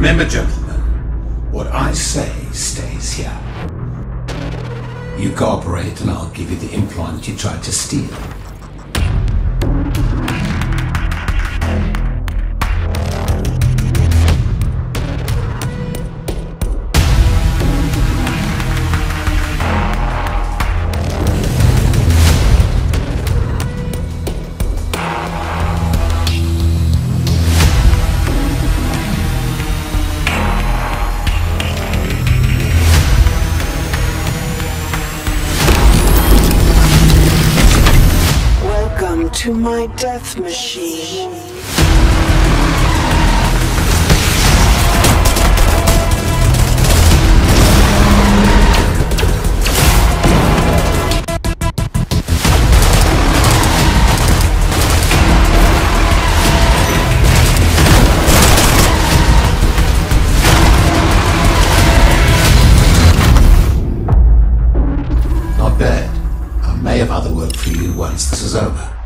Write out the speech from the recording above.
Remember, gentlemen, what I say stays here. You cooperate and I'll give you the implant you tried to steal. To my death machine. Not bad. I may have other work for you once this is over.